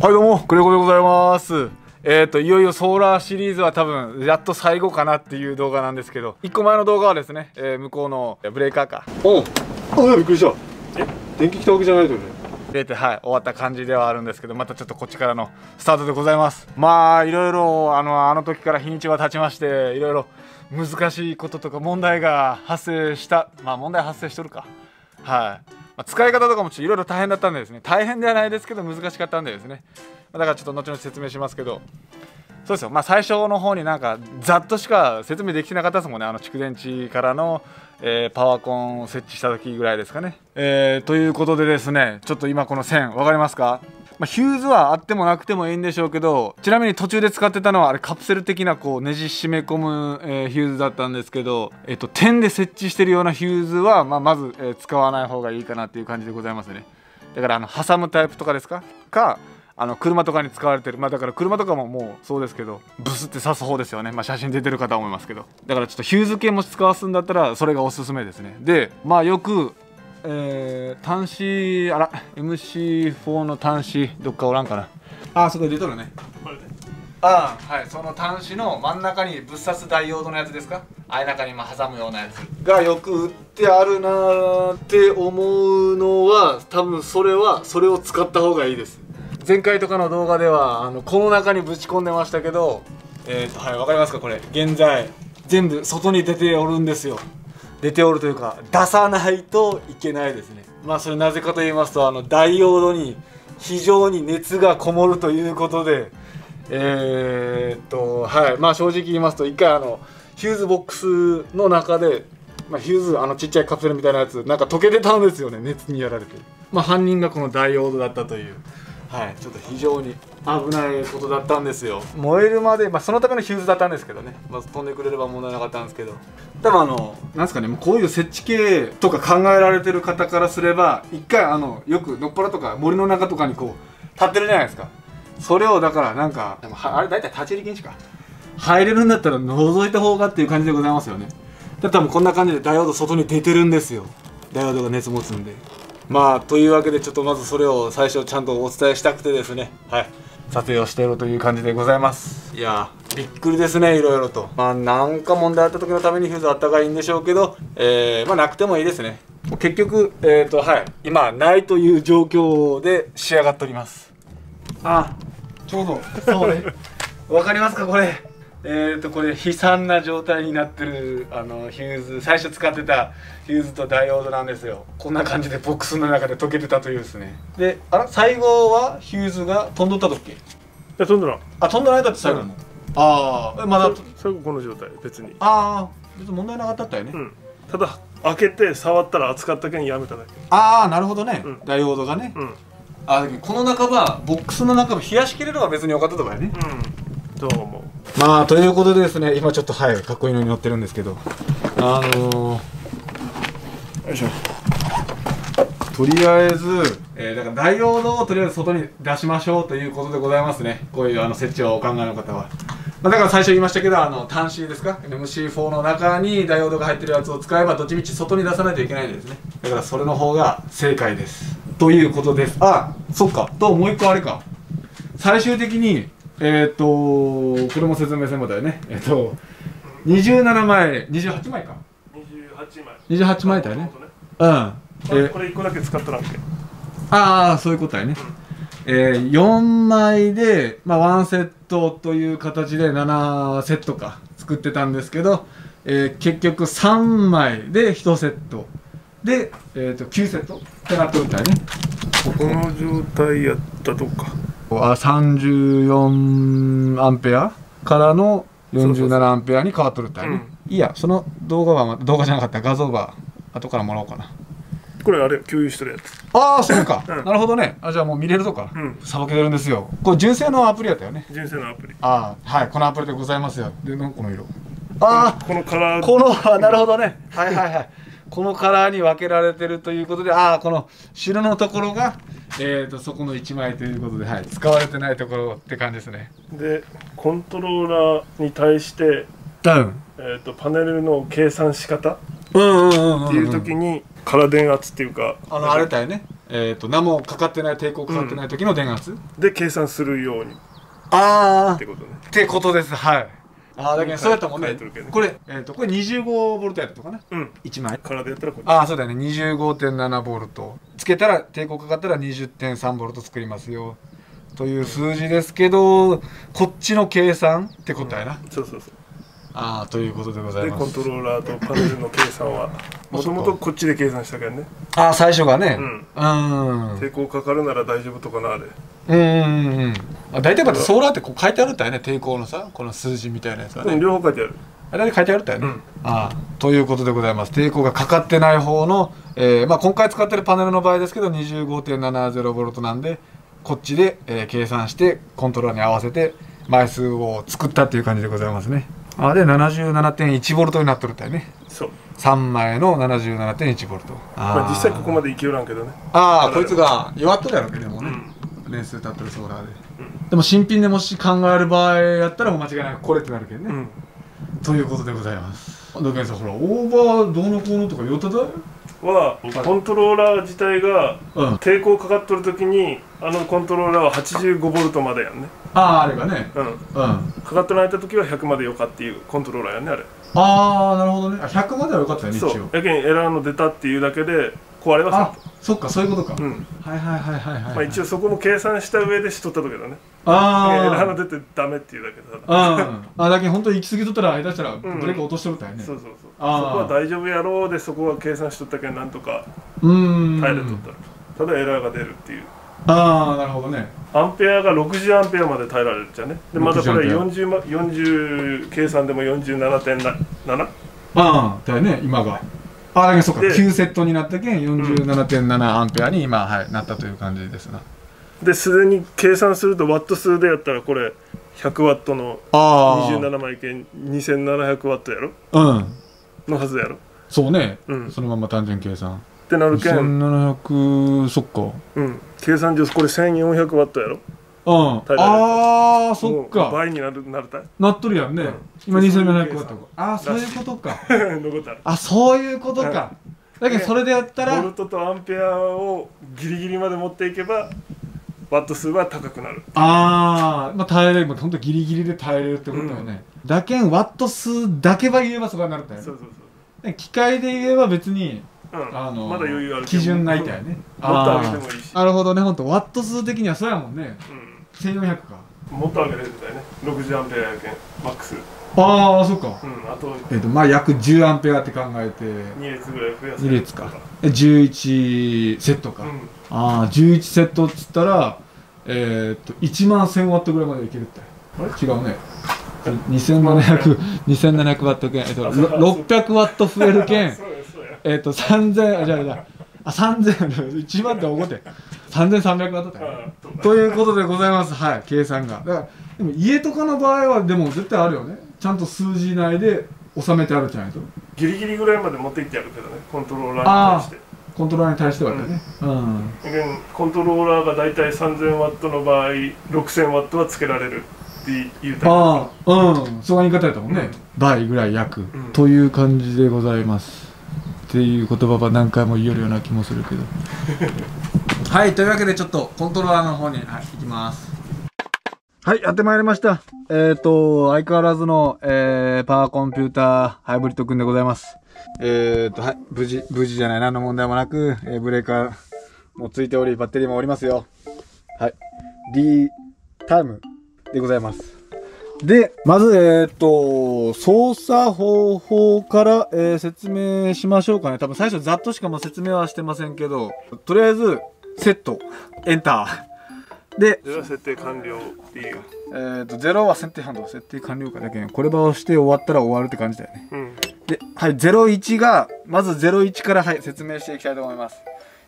はいどうもクレコでございます。えーといよいよソーラーシリーズは多分やっと最後かなっていう動画なんですけど1個前の動画はですね、えー向こうのブレーカーか。おおびっくりした。え電気来たわけじゃないとね。入れてはい終わった感じではあるんですけどまたちょっとこっちからのスタートでございます。まあいろいろあのあの時から日にちは経ちましていろいろ難しいこととか問題が発生した。まあ問題発生しとるか。はい、まあ、使い方とかもちょっといろいろ大変だったんでですね。大変ではないですけど難しかったんでですね。まあだからちょっと後々説明しますけど。そうですよ、まあ、最初の方になんかざっとしか説明できてなかったですもんね、あの蓄電池からの、えーパワーコンを設置した時ぐらいですかね。えーということでですね、ちょっと今この線、分かりますか、まあ、ヒューズはあってもなくてもいいんでしょうけど、ちなみに途中で使ってたのは、あれカプセル的なこうねじ締め込む、えーヒューズだったんですけど、えっと点で設置してるようなヒューズは、まあ、まず、えー使わない方がいいかなっていう感じでございますね。だからあの挟むタイプとかですか？かあの車とかに使われてる。まあだから車とかももうそうですけどブスって刺す方ですよね。まあ写真出てる方は思いますけど。だからちょっとヒューズ系も使わすんだったらそれがおすすめですね。でまあよくえー、端子あら MC4 の端子どっかおらんかな。あそこで出とるね。これでああはいその端子の真ん中にぶっ刺すダイオードのやつですか？あい中にまあ挟むようなやつ。がよく売ってあるなーって思うのは多分それはそれを使った方がいいです。前回とかの動画ではあのこの中にぶち込んでましたけどえーとはいわかりますかこれ？現在全部外に出ておるんですよ出ておるというか出さないといけないですね。まあそれなぜかと言いますとあのダイオードに非常に熱がこもるということでえーっとはい。まあ正直言いますと一回あのヒューズボックスの中で、まあ、ヒューズあのちっちゃいカプセルみたいなやつなんか溶けてたんですよね熱にやられて。まあ犯人がこのダイオードだったという。はい。ちょっと非常に危ないことだったんですよ。燃えるまで、まあ、そのためのヒューズだったんですけどね、まあ、飛んでくれれば問題なかったんですけど。多分あのなんですかねもうこういう設置系とか考えられてる方からすれば一回あのよくのっぱらとか森の中とかにこう立ってるじゃないですか。それをだからなんかあれ大体立ち入り禁止か。入れるんだったら覗いた方がっていう感じでございますよね。だ多分こんな感じでダイオード外に出てるんですよ。ダイオードが熱持つんで。まあというわけでちょっとまずそれを最初ちゃんとお伝えしたくてですね。はい撮影をしているという感じでございます。いやーびっくりですねいろいろと。まあなんか問題あった時のためにフューズあったかいんでしょうけどえー、まあなくてもいいですね。結局えっ、ー、とはい。今ないという状況で仕上がっております。あちょうど。そうね。わかりますかこれえーとこれ悲惨な状態になってるあのヒューズ最初使ってたヒューズとダイオードなんですよ。こんな感じでボックスの中で溶けてたというですね。であら最後はヒューズが飛んどった時や飛んだらあ飛んでないだって最後も、ああまだ最後この状態別に。ああ別に問題なかったったよね、うん。ただ開けて触ったら熱かったけんやめただけ。ああなるほどね、うん。ダイオードがね、うん。あこの中はボックスの中を冷やしきれれば別によかったとかやね。うんどう思うまあということでですね今ちょっとはいかっこいいのに乗ってるんですけど。あのー、よいしょとりあえず、えー、だからダイオードをとりあえず外に出しましょうということでございますね。こういうあの設置をお考えの方は、まあ、だから最初言いましたけどあの端子ですか？MC4 の中にダイオードが入ってるやつを使えばどっちみち外に出さないといけないんですね。だからそれの方が正解です。ということです。あそっか。ともう一個あれか。最終的にえっ、とこれも説明せんもだよね。えっ、と27枚28枚か。28枚。28枚だよね。こうん。えこれ1個だけ使っとらんけ。ああそういうことだよねえー、4枚で、まあ、1セットという形で7セットか作ってたんですけど、えー結局3枚で1セット。で、えー、と9セットってなったいね。この状態やったとか。あ34アンペアからの47アンペアに変わっとるってね、いいやその動画はま動画じゃなかった。画像は後からもらおうかな。これあれ共有してるやつ。ああそうか、うん。なるほどね。あじゃあもう見れるとか。うん。さばけてるんですよ。これ純正のアプリやったよね。人生のアプリ。ああはい。このアプリでございますよ。でこの色。あこのカラー。あこのあなるほどね。はいはいはいこのカラーに分けられてるということでああこの白のところがえー、とそこの1枚ということで、はい、使われてないところって感じですね。でコントローラーに対して、ダウン。えー、とパネルの計算仕方っうんうんうんうんていう時に空電圧っていうかあのあれだよね。えー、と何もかかってない抵抗かかってない時の電圧、で計算するように。っあてことね。ってことです。はいああだけどそうやったもんね。これ、えー、とこれ25ボルトやったのかな？うん。1枚体やったらこれああそうだよね。25.7ボルト。つけたら抵抗かかったら20.3ボルト作りますよ。という数字ですけどこっちの計算ってことやな、そうそうそう。ああということでございでます。コントローラーとパネルの計算はもと。もとこっちで計算したけどね。ああ最初がね。うんうん。うん。抵抗かかるなら大丈夫とかなあれうんうんうんあ大体またソーラーってこう書いてあるんだよね抵抗のさこの数字みたいなやつはね、うん両方書いてある。あれで書いてあるんだよね、うん。ああ。ということでございます。抵抗がかかってない方の、えーまあ、今回使ってるパネルの場合ですけど 25.70V なんでこっちで、えー計算してコントローラーに合わせて枚数を作ったっていう感じでございますね。あで 77.1V になっとるんだよね。そう。3枚の 77.1V あまあ実際ここまでいけよらんけどね。ああこいつが弱っとるやろうけどもね、年数経ってるソーラーで、でも新品でもし考える場合やったらもう間違いなくこれってなるけどね、うん。ということでございます。だけどさほらオーバーどうのこうのとか言うただよはコントローラー自体がうん。抵抗かかっとる時にあのコントローラーは 85V までやんね。あああれがね。うん。うん。あかかってない時は100までよかっていうコントローラーやんねあれ。あーなるほどね。あ100まではよかったよね一応。そうやけんエラーの出たっていうだけで壊れはあさそっかそういうことか、うん。はいはいはいはいはい、まあ一応そこも計算した上でしとったとけどね。エあラーの出てダメっていうだけだあうん。あだけど本当に行き過ぎとったら下手したらブん。レーキ落としとるったよね。そうそうそう。そこは大丈夫やろうでそこは計算しとったけんなんとか。うーん。耐えれとった。ただエラーが出るっていう。ああなるほどね。アンペアが60アンペアまで耐えられるじゃんね。でまたこれ60アン40ま40計算でも47.7ああだよね今があだけどそっか。で9セットになったけん47.7アンペアに今、はい、なったという感じですな。ですでに計算するとワット数でやったらこれ100ワットのあ27枚券2700ワットやろ？うん。のはずやろ。そうね、うん。そのまま単純計算。ってなるけん、1700そっか。うん、計算上これ1400ワットやろ？ああそっか。倍になるなるたい。なっとるやんね、うん。今そういう2700計算ワットああそういうことか。残ったらあそういうことか。だけどそれでやったら。ボルトとアンペアをギリギリまで持っていけばワット数は高くなる。ああまあ耐えれるほんとギリギリで耐えれるってことだよね、だけんワット数だけば言えばそこになるんだよね。そうそうで機械で言えば別にそう、うん。あのまだ余裕ある基準ないたよね。もっと上げてもいいし。なるほどね。ほんとワット数的にはそうやもんね。う1400か。ん、もっと上げれるんだよね。60アンペアやけんマックス。ああそっか。うんあとえっ、とまあ約10アンペアって考えて。2列ぐらい増やす2列か。え11セットか、うん。ああ11セットっつったらえー、っと1万1000ワットぐらいまでいけるって。あれ？違うね。2700 2700ワットけん、えっと、あそうだろ600ワット増えるけん。えっと3000あじゃあじゃあ。あ3000 1万って怒って3300ワットだよあそうだということでございます。はい。計算が。だからでも家とかの場合はでも絶対あるよね。ちゃんと数字内で収めてあるじゃないと。ギリギリぐらいまで持っていってやるけどね。コントローラーに対して。コントローラーに対してはね。うん。だけんコントローラーがだいたい3000ワットの場合6000ワットはつけられるっていうタイプああ。うん。そういう言い方やったもんね、倍ぐらい約、ん。という感じでございます。っていう言葉は何回も言えるような気もするけど はいというわけでちょっとコントローラーの方に、はい、行きます。はいやってまいりました。えっ、ー、と相変わらずの、えー、パワーコンピューターハイブリッドくんでございます。えっ、ー、とはい無事無事じゃない何の問題もなく、えーブレーカーもついておりバッテリーもおりますよ。はい D タイムでございます。で、まず、えっ、と、操作方法から、えー説明しましょうかね。多分最初ざっとしかも説明はしてませんけど、とりあえず、セット、エンター。で、では設定完了っていうえっ、と、0は設定ハンド、設定完了かだけど、これ場をして終わったら終わるって感じだよね。うんで、はい、01が、まず01から、はい、説明していきたいと思います。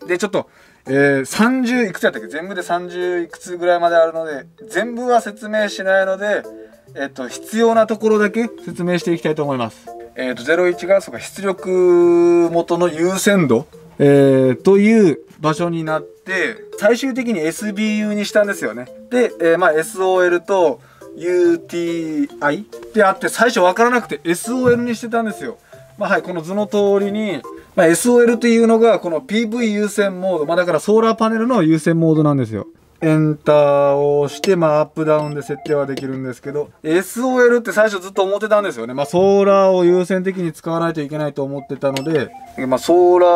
で、ちょっと、えー、30いくつやったっけ？全部で30いくつぐらいまであるので、全部は説明しないので、えっ、と、必要なところだけ説明していきたいと思います。えっ、と、01が、そうか、出力元の優先度、えー、という場所になって、最終的に SBU にしたんですよね。で、えーまあ、SOL と UTI であって、最初わからなくて SOL にしてたんですよ。まあはい、この図の通りに、まあ、SOL というのがこの PV 優先モード、まあ、だからソーラーパネルの優先モードなんですよ。エンターを押して、まあ、アップダウンで設定はできるんですけど、SOL って最初ずっと思ってたんですよね。まあ、ソーラーを優先的に使わないといけないと思ってたので、まあ、ソーラ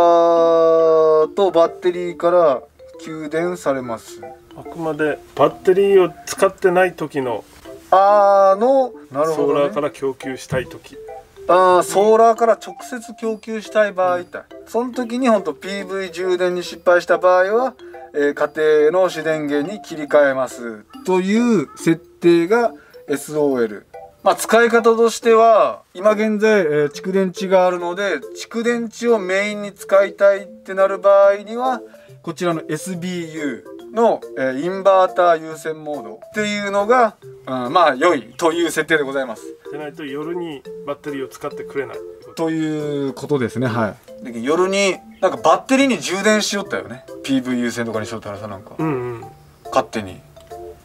ーとバッテリーから給電されます。あくまでバッテリーを使ってない時のあのなるほど、ね、ソーラーから供給したい時。あソーラーから直接供給したい場合って、その時に本当 PV 充電に失敗した場合は、えー、家庭の主電源に切り替えます。という設定が SOL まあ、使い方としては、今現在、えー、蓄電池があるので、蓄電池をメインに使いたいってなる場合には、こちらの SBU の、えー、インバーター優先モードっていうのが、うん、まあ良いという設定でございます。でないと夜にバッテリーを使ってくれないと。いうことですねはい。夜になんかバッテリーに充電しよったよね。PV 優先とかにしよったらさなんか、うんうん、勝手に。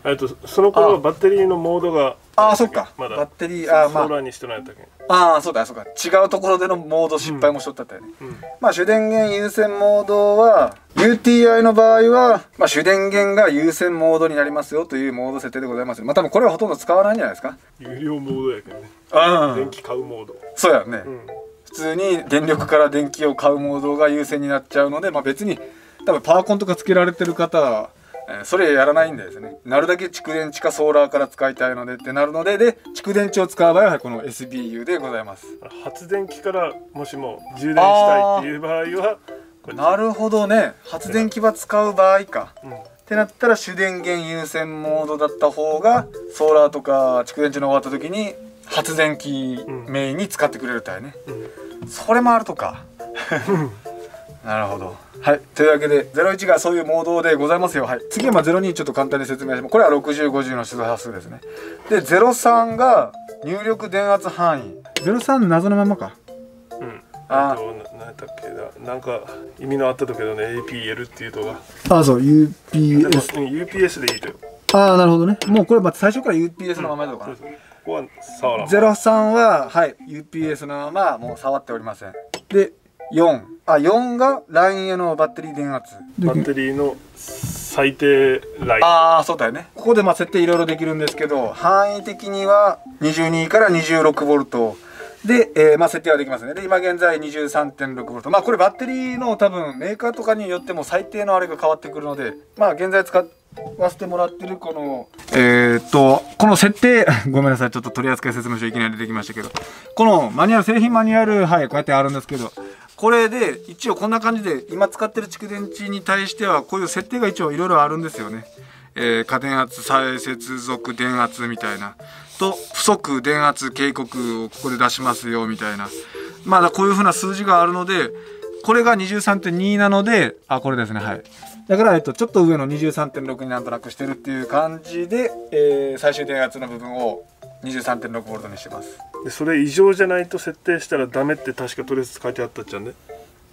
えっとその頃はバッテリーのモードがああそっか。まだバッテリーあまあ。ソーラーにしてないだけああそうだそうか。違うところでのモード失敗もしとったったよね、うん。うん、まあ主電源優先モードは UTI の場合は、まあ、主電源が優先モードになりますよというモード設定でございます。まあ多分これはほとんど使わないんじゃないですか。有料モードやけどね。ああ電気買うモード。そうやね、うん、普通に電力から電気を買うモードが優先になっちゃうのでまあ別に多分パワコンとかつけられてる方はえそれやらないんですね。なるだけ蓄電池かソーラーから使いたいのでってなるので、で、蓄電池を使う場合はこの SBU でございます。発電機からもしも充電したいっていう場合は、なるほどね。発電機は使う場合か。うん、ってなったら主電源優先モードだった方が、ソーラーとか蓄電池の終わった時に発電機メインに使ってくれるたいね。うん、それもあるとか。なるほど。はい。というわけで、01がそういうモードでございますよ。はい。次はまあ02ちょっと簡単に説明します。これは60、50の出動波数ですね。で、03が入力電圧範囲。03謎のままか。うん。あと、何やったっけな、なんか意味のあったとけどね、APL っていうとが。あ、そう、UPS。UPS でいいとよ。ああ、なるほどね。もうこれ、ま最初から UPS のままだとかな。うん、ここは触らん。03は、はい、UPS のまま、もう触っておりません。で、4あ4が LINE へのバッテリー電圧。バッテリーの最低ライン。ああそうだよね。ここでまあ設定いろいろできるんですけど範囲的には22から 26V で、えー、まあ設定はできますね。で今現在 23.6V まあこれバッテリーの多分メーカーとかによっても最低のあれが変わってくるのでまあ現在使わせてもらってるこのえー、っとこの設定 ごめんなさい。ちょっと取り扱い説明書いきなり出てきましたけど。このマニュアル製品マニュアルはいこうやってあるんですけど。これで一応こんな感じで今使ってる蓄電池に対してはこういう設定が一応いろいろあるんですよね。えー、過電圧再接続電圧みたいな。と不足電圧警告をここで出しますよみたいな。まだこういうふうな数字があるのでこれが23.2なのであこれですねはい。だから、えっと、ちょっと上の23.6になんとなくしてるっていう感じで、えー、最終電圧の部分を 23.6V にしてます。でそれ異常じゃないと設定したらダメって確かとりあえず書いてあったっちゃんね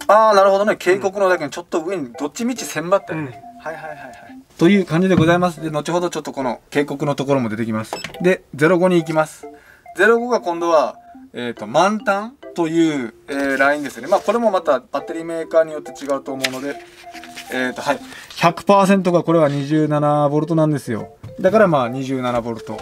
ああなるほどね。警告のだけにちょっと上にどっちみち千ばったよね、うん、はいはいはいはいという感じでございます。で後ほどちょっとこの警告のところも出てきます。で05に行きます。05が今度はえっ、ー、と満タンという、えー、ラインですね。まあこれもまたバッテリーメーカーによって違うと思うのでえっ、ー、とはい。100%がこれは 27V なんですよ。だからまあ 27V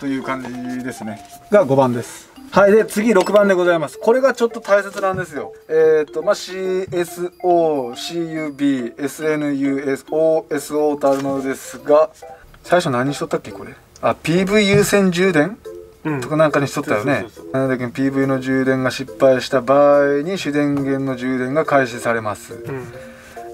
という感じですね。が5番です。はい。で、次6番でございます。これがちょっと大切なんですよ。えっ、ー、と、まあ、CSO、CUB、SNUS、OSO とあるのですが、最初何しとったっけこれ？あ、PV 優先充電、うん、とかなんかにしとったよね。なんだけど PV の充電が失敗した場合に主電源の充電が開始されます。うん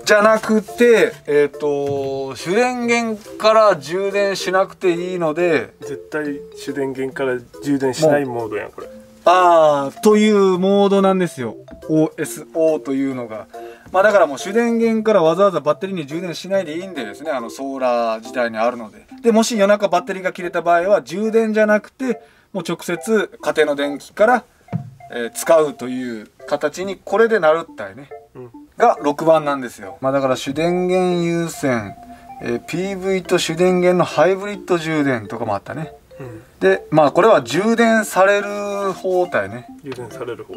じゃなくて、えっ、ー、と、主電源から充電しなくていいので、絶対主電源から充電しないモードやん、これ。ああ、というモードなんですよ。OSO というのが。まあだからもう主電源からわざわざバッテリーに充電しないでいいんでですね、あのソーラー自体にあるので。で、もし夜中バッテリーが切れた場合は充電じゃなくて、もう直接家庭の電気から、えー、使うという形にこれでなるったいね。うんが6番なんですよ。まあだから主電源優先、えー、PV と主電源のハイブリッド充電とかもあったね。うん、で、まあこれは充電される方だよね。充電される方。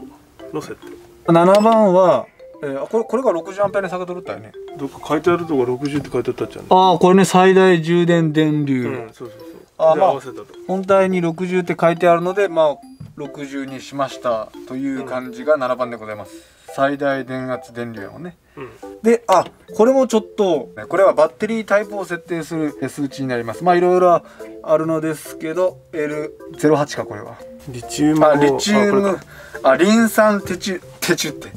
の設定。7番はえー、これこれが60アンペアに下げとるったよね。どっか書いてあるとこ60って書いてあったじゃん。ああこれね最大充電電流、うんそうそうそう。あまあ本体に60って書いてあるのでまあ60にしましたという感じが7番でございます、最大電圧電流やもんね。うん。であこれもちょっとこれはバッテリータイプを設定する数値になります。まあいろいろあるのですけど L08 かこれは。リチウムあをリチウム。あリン酸鉄チュ鉄チュって。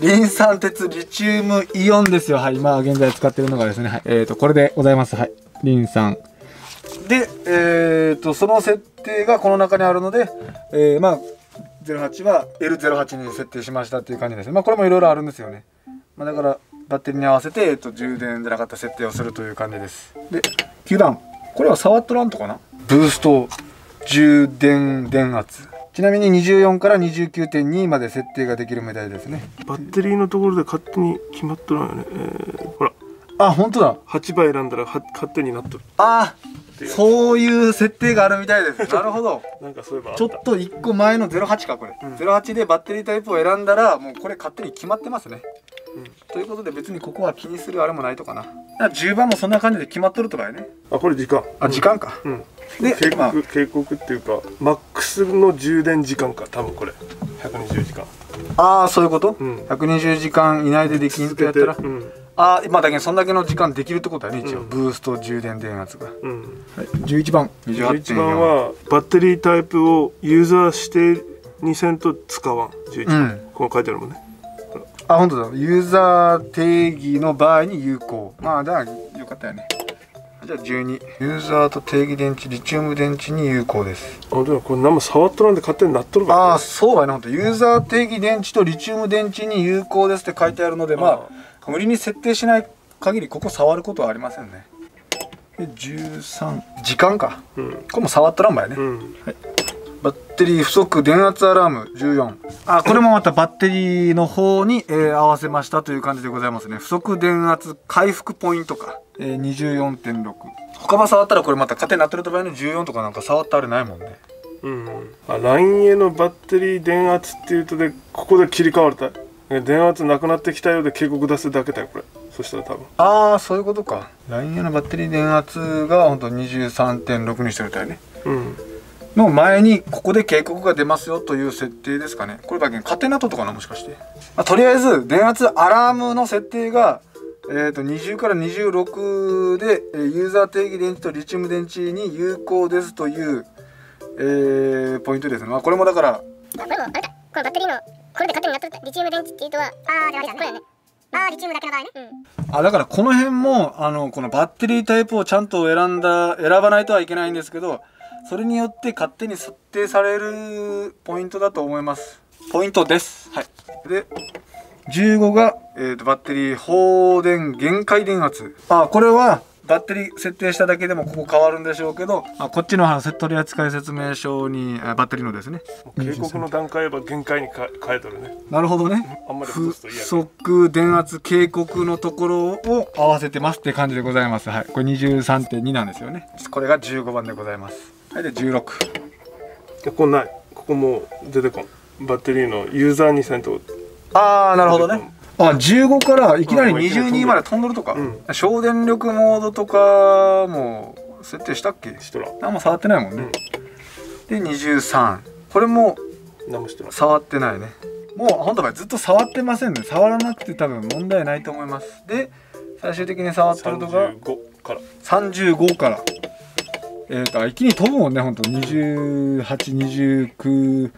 リン酸鉄リチウムイオンですよ。はい今現在使ってるのがですね、はい、えー、とこれでございます。はい。リン酸。でえー、とその設定がこの中にあるので、えー、まあ08は L08 に設定しましたっていう感じですね。まあこれもいろいろあるんですよね、まあ、だからバッテリーに合わせて、えー、と充電でなかった設定をするという感じです。で9段これは触っとらんとかな？ブースト充電電圧。ちなみに24から29.2まで設定ができるみたいですね。バッテリーのところで勝手に決まっとるんよね、えーほら。あ本当だ。8倍選んだらは勝手になっとる。あっていう。そういう設定があるみたいです。なるほど。なんかそういえばちょっと1個前の08かこれ、うん。08でバッテリータイプを選んだらもうこれ勝手に決まってますね、うん。ということで別にここは気にするあれもないとかな。だから10番もそんな感じで決まっとるとかやね。あこれ時間。あ時間か、うん。で警告、まあ。警告っていうかマックスの充電時間か多分これ。120時間。ああそういうこと、うん。120時間以内でできんとやったら。うんああまあだけどそんだけの時間できるってことだね一応、うん。ブースト充電電圧が、はい、うん11番。11番はバッテリータイプをユーザー指定にせんと使わん。11番、うん。こう書いてあるもんね。あ本当だ。ユーザー定義の場合に有効。まあだからよかったよね。じゃあ12ユーザーと定義電池リチウム電池に有効です。あでもこれ何も触っとらんで勝手になっとるからああそうやね本当。ユーザー定義電池とリチウム電池に有効ですって書いてあるのでまあ無理に設定しない限りここ触ることはありませんね。で13時間か。うん。これも触っとらんばやね、うん。バッテリー不足電圧アラーム14あこれもまたバッテリーの方に、えー合わせましたという感じでございますね。不足電圧回復ポイントか、えー、24.6他は触ったらこれまた勝手になってる場合の14とかなんか触ったあれないもんね。うん。あ LINE へのバッテリー電圧っていうとでここで切り替わるた電圧なくなってきたようで警告出すだけだよこれ。そしたら多分。ああそういうことか。LINE へのバッテリー電圧が本当23.6にしてるみたいね。うん。の前にここで警告が出ますよという設定ですかね。これだけ勝手になっとかなもしかして、まあ、とりあえず電圧アラームの設定がえー、と20から26でえーユーザー定義電池とリチウム電池に有効ですという、えーポイントですね、まあ、これもだからこれもあれかこのバッテリーのこれで勝手になっとったリチウム電池っていうとはああじゃあこれやね。ああリチウムだけの場合ね。うん。あだからこの辺もあのこのバッテリータイプをちゃんと選んだ選ばないとはいけないんですけどそれによって勝手に設定されるポイントだと思います。ポイントです。はい。で15が、えーとバッテリー放電限界電圧。あこれはバッテリー設定しただけでもここ変わるんでしょうけどあこっちのあのセット取扱説明書にあバッテリーのですね。警告の段階は限界にか変えとるね。なるほどね。あんまり不足電圧警告のところを合わせてますって感じでございます。はい。これ23.2なんですよね。これが15番でございます。はい。で16ここない。ここもう出てこん。バッテリーのユーザーにせんと。ああなるほどねあ15からいきなりあもういきなり飛んでる。22まで飛んどるとか、うん。省電力モードとかも設定したっけ？しとらん何も触ってないもんね、で23これも触ってないね。もう本当はずっと触ってませんね。触らなくて多分問題ないと思います。で最終的に触ってるのが35から。35から。えっ、と一気に飛ぶもんねほんと。2829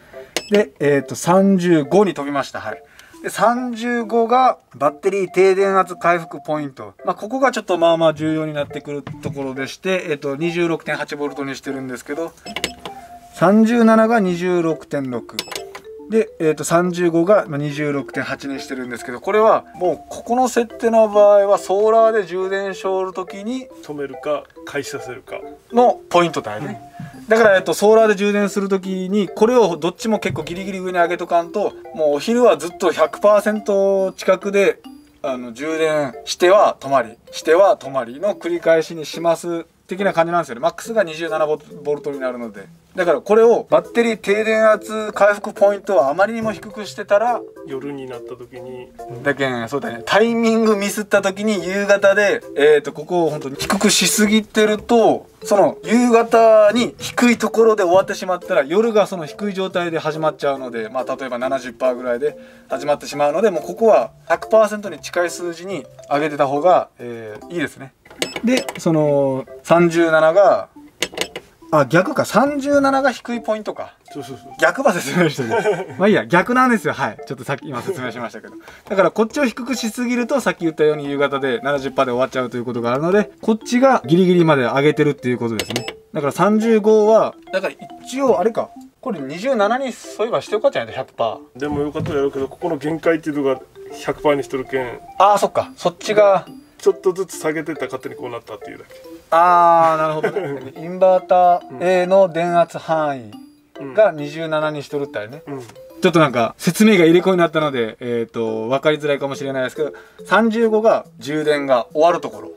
でえっ、と35に飛びました。はいで35がバッテリー低電圧回復ポイント、まあ、ここがちょっとまあまあ重要になってくるところでして、えっと 26.8V にしてるんですけど37が26.6で、えー、と35がまあ26.8にしてるんですけどこれはもうここの設定の場合はソーラーで充電しおる時に止めるか開始させるか。のポイントだよね、だから、えっと、ソーラーで充電する時にこれをどっちも結構ギリギリ上に上げとかんともうお昼はずっと100%近くであの充電しては止まりしては止まりの繰り返しにします。的な感じなんですよね。マックスが27ボルトになるので。だからこれをバッテリー停電圧回復ポイントをあまりにも低くしてたら夜になった時に。だけんそうだね。タイミングミスった時に夕方でえっ、とここを本当に低くしすぎてるとその夕方に低いところで終わってしまったら夜がその低い状態で始まっちゃうのでまあ例えば70%ぐらいで始まってしまうのでもうここは100%に近い数字に上げてた方が、えーいいですねでその37があ逆か37が低いポイントか。そうそうそう。逆は説明してる。まあいいや逆なんですよ。はい。ちょっとさっき今説明しましたけど。だからこっちを低くしすぎるとさっき言ったように夕方で70%で終わっちゃうということがあるのでこっちがギリギリまで上げてるっていうことですね。だから35はだから一応あれか。これ27にそういえばしてよかったんやで100%でもよかったらやるけどここの限界っていうのが100%にしとるけん。ああそっか。そっちがちょっとずつ下げてったら勝手にこうなったっていうだけ。ああなるほどね。インバーター A の電圧範囲が27にしとるってあれね。うん。ちょっとなんか説明が入れ子になったので、えっ、と、分かりづらいかもしれないですけど、35が充電が終わるところ。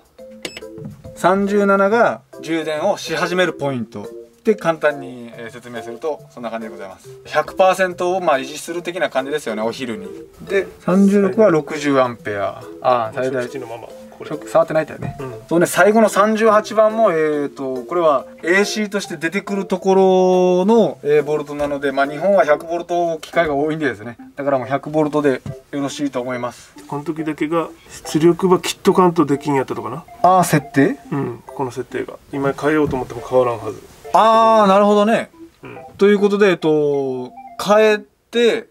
37が充電をし始めるポイント。で簡単にえー説明するとそんな感じでございます。100%をまあ維持する的な感じですよねお昼に。で36は60アンペア。ああ最大口のままこれ。触ってないだよね、うん。そうね最後の38番もえっ、とこれは AC として出てくるところの、えーボルトなのでまあ日本は100ボルト機械が多いんでですね。だからもう100ボルトでよろしいと思います。この時だけが出力はキットカントできんやったのかな？ああ設定？うんここの設定が。今変えようと思っても変わらんはず。ああなるほどね。うん。ということでえっと変えて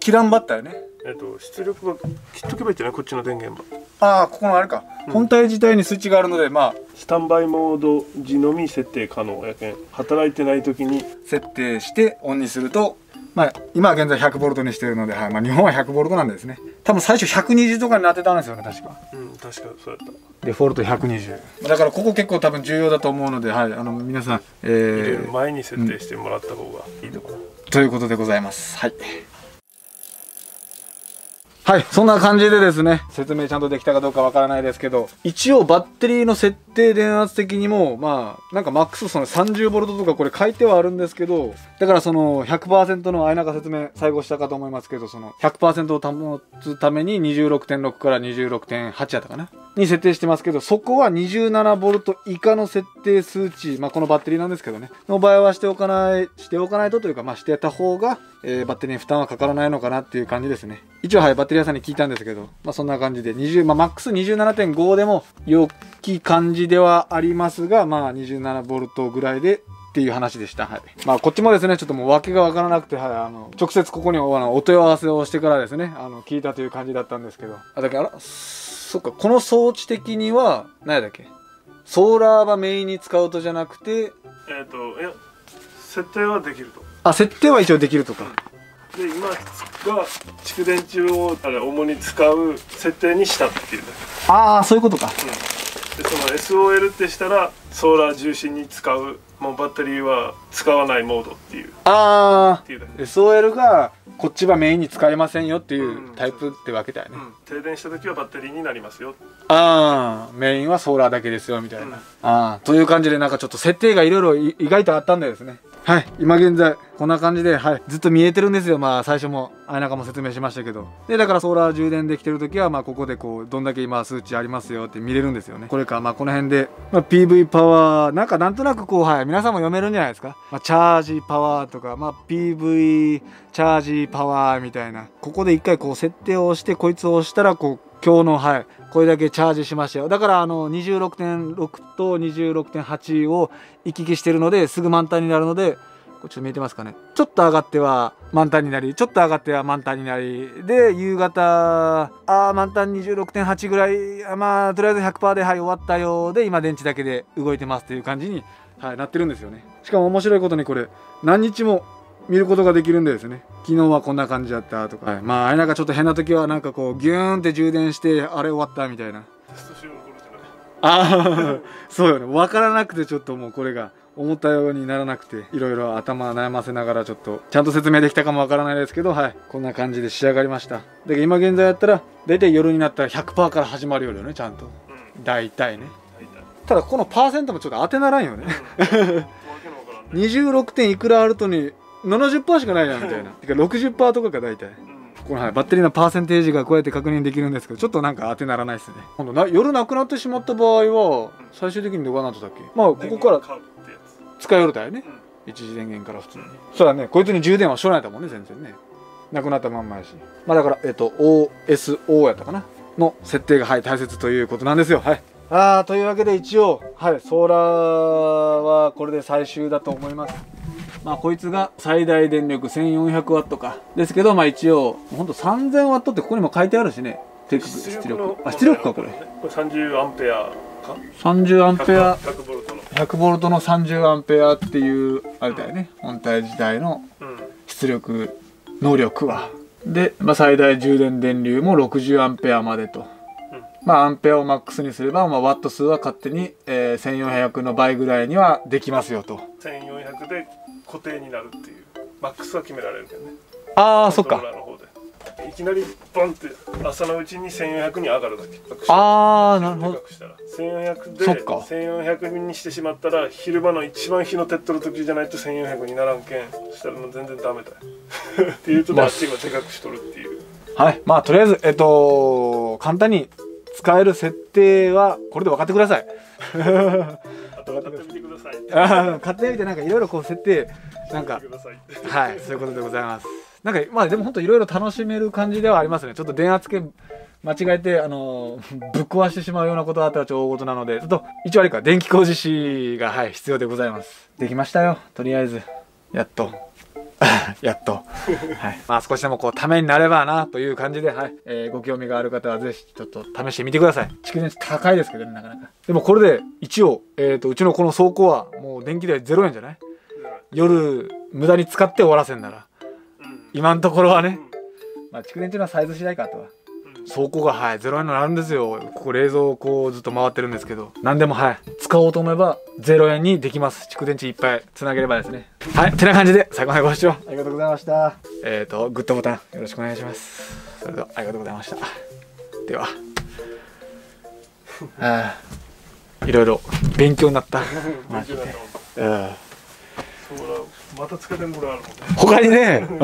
キランバッタよね。えっと出力は切っとけばいいんじゃないこっちの電源ばああここのあれか、本体自体にスイッチがあるのでまあ。スタンバイモード時のみ設定可能やけん働いてない時に。設定してオンにするとまあ今は現在100ボルトにしてるので、はい。まあ、日本は100ボルトなんですね。多分最初120とかになってたんですよね確か。うん確かそうやった。デフォルト120だからここ結構多分重要だと思うので、はい、あの皆さん、えー、前に設定してもらった方がいいのかな、ということでございます。はいはいそんな感じでですね。説明ちゃんとできたかどうかわからないですけど一応バッテリーの設定電圧的にもまあなんかマックスその 30V とかこれ書いてはあるんですけどだからその100%のあいなか説明最後したかと思いますけどその100%を保つために26.6から26.8やったかな。に設定してますけどそこは 27V 以下の設定数値まあこのバッテリーなんですけどねの場合はしておかないしておかないとというかまあしてた方が、えーバッテリーに負担はかからないのかなっていう感じですね一応はいバッテリー屋さんに聞いたんですけどまあそんな感じで20まあマックス27.5でも良き感じではありますがまあ 27V ぐらいでっていう話でした。はい。まあ、こっちもですね、ちょっともう訳がわからなくて、はい、あの、直接ここにあのお問い合わせをしてからですね、あの、聞いたという感じだったんですけど。あ、だけ、あら、そっか、この装置的には、何やだっけ？ソーラーはメインに使うとじゃなくて、えっ、といや設定はできると。あ、設定は一応できるとか。で今が蓄電池をあれ主に使う設定にしたっていうだああ、そういうことか。けでその SOL ってしたらソーラー重心に使うもうバッテリーは使わないモードっていう。っあていうだけ。あ、SOL が、こっちはメインに使えませんよっていうタイプってわけだよね。うん、停電した時はバッテリーになりますよああ、メインはソーラーだけですよ、みたいな。うんああ、という感じでなんかちょっと設定がいろいろい意外とあったんでですね。はい、今現在、こんな感じで、はい、ずっと見えてるんですよ。まあ、最初も、あいなかも説明しましたけど。で、だからソーラー充電できてるときは、まあ、ここでこう、どんだけ今数値ありますよって見れるんですよね。これか、まあ、この辺で、まあ、PV パワー、なんかなんとなくこう、はい、皆さんも読めるんじゃないですか。まあ、チャージパワーとか、まあ、PV チャージパワーみたいな。ここで一回こう、設定をして、こいつを押したら、こう、今日の、はい、これだけチャージしましたよ。だから、あの、26.6と26.8を行き来してるので、すぐ満タンになるので、これちょっと見えてますかね。ちょっと上がっては満タンになり、ちょっと上がっては満タンになり、で、夕方、あー、満タン26.8ぐらい、あまあ、とりあえず100%で、はい、終わったようで、今電池だけで動いてますっていう感じに、はい、なってるんですよね。しかも面白いことにこれ、何日も見ることができるんでですね。昨日はこんな感じだったとか、はい、まああれなんかちょっと変な時はなんかこうギューンって充電してあれ終わったみたいな。ああ そうよね。分からなくてちょっともうこれが思ったようにならなくていろいろ頭悩ませながらちょっとちゃんと説明できたかもわからないですけどはい。こんな感じで仕上がりました。だけど今現在やったら大体夜になったら100%から始まるよねちゃんと。うん。大体ね。ただこのパーセントもちょっと当てならんよね。26点いくらあるとに70%しかないなみたいな。てか60%とかが大体。うん。この、はい、バッテリーのパーセンテージがこうやって確認できるんですけどちょっとなんか当てならないですね。今度な夜なくなってしまった場合は最終的にどうなったっけ？まあここから買うってやつ使いよるたよね。一時電源から普通に。そうだねこいつに充電はしょらないたもんね全然ね。なくなったまんまやし。まあだからえっと OSO やったかなの設定がはい大切ということなんですよ。はい。あーというわけで一応はいソーラーはこれで最終だと思いますまあこいつが最大電力1400ワットか。ですけどまあ一応ほんと3000ワットってここにも書いてあるしね。テク出力あ出力かこれ。これ30アンペアか。30アンペア。100ボルトの。100ボルトの30アンペアっていうあれだよね。本体自体のうん。出力能力は。で、まあ、最大充電電流も60アンペアまでと、うん。まあアンペアをマックスにすれば、まあ、ワット数は勝手に、えー1400の倍ぐらいにはできますよと。1400で固定になるっていう。マックスは決められるけどね。ああそっか。いきなりボンって朝のうちに1400に上がるだけ。ああなるほど。でかくしたら。1400でそっか。1400にしてしまったら昼間の一番日の照ってる時じゃないと1400にならんけんそしたらもう全然ダメだよ。っていうとまああっちがでかくしとるっていう。はい。まあとりあえずえっと簡単に使える設定はこれで分かってください。あと 勝手に見てなんかいろいろこう設定なんかはい、そういうことでございます。なんか、まあでも本当いろいろ楽しめる感じではありますね。ちょっと電圧計間違えて、あの ぶっ壊してしまうようなことがあったら超大事なので、ちょっと一応あれか、電気工事士が、はい、必要でございます。できましたよ、とりあえず。やっと。やっと。はい。まあ少しでもこう、ためになればな、という感じで、はい。えーご興味がある方はぜひ、ちょっと試してみてください。蓄電池高いですけどね、なかなか。でもこれで、一応、えっ、と、うちのこの倉庫は、もう電気代0円じゃない？夜、無駄に使って終わらせんなら。うん今のところはねうん、まあ、蓄電池のサイズ次第かとはうん倉庫がはい0円のなるんですよ。ここ冷蔵庫ずっと回ってるんですけど。何でもはい使おうと思えば0円にできます。蓄電池いっぱいつなげればですね。はいてな感じで最後までご視聴。ありがとうございました。えっ、ー、とグッドボタンよろしくお願いします。それではありがとうございました。では。あーいろいろ勉強になった。マジで。うん。またつけてもらう他にねうん